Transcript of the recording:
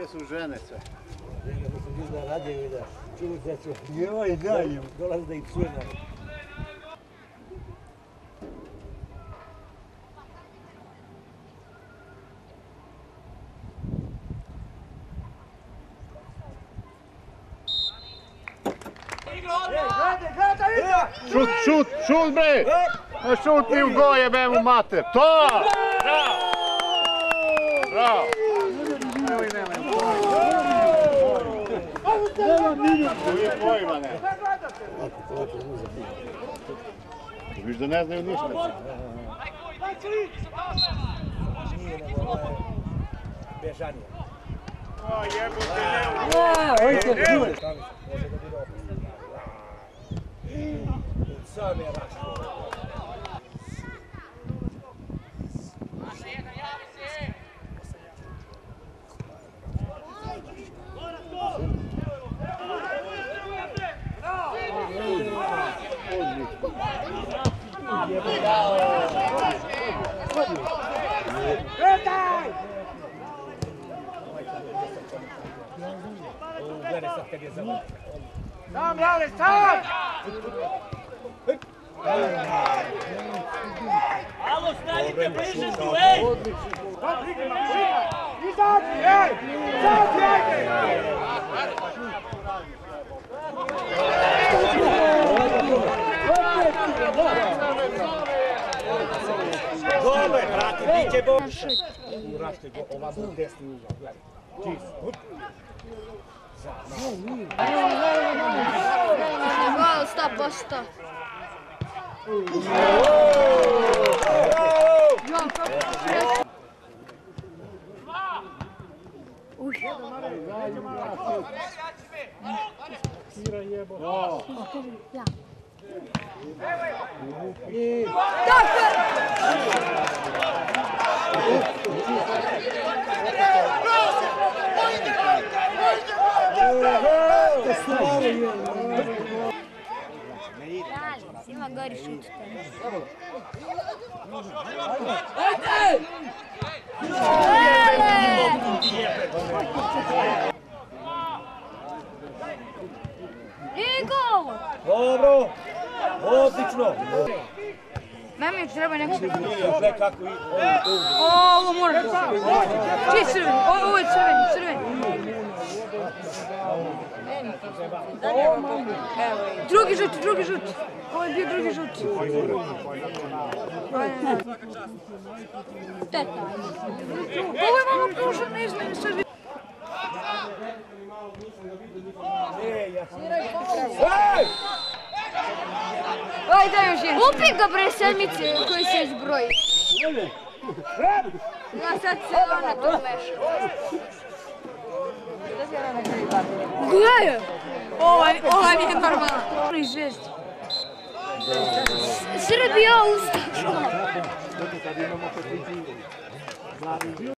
Gdje su žene sve? Njega da čuvu djecu. Joj, daj im. Dolazi da ih psuje na Šut, šut, šut bre! A šutni u go jebe mu mater. To! Bravo! Bravo! Evo i nema. Nije pojma ne. Viš da ne znaju ništa. nije nego ovo je bežanije. O jebote ne. Opet. Sam je rašao. Gledaj sad kad! Alo, stanite bliže tu, ej! Izađi, ej! Izađi, ajde! Dole, brate, bit će bo... U rašte go, ovamo u desni ugao, gledaj. Čist. Gol, 100%. Ja, kako Uj. Ja. Dali, gori šut. Igor! Dobro, odlično. Meni treba neko... Ovo mora. Čiji crveni? Ovo je crveni, crveni. Drugi žut, drugi žut. Ovo je bio drugi žut. Teta. Ovo je malo prošlo, ne znam, sad vidim. Ej, ja... Aj, daj još jedan. Lupi ga bre sedmice koji se izbroji. Ja sad se ona to meša. Глая? О, о, Али нормально. Жесть. Srbija ustaša.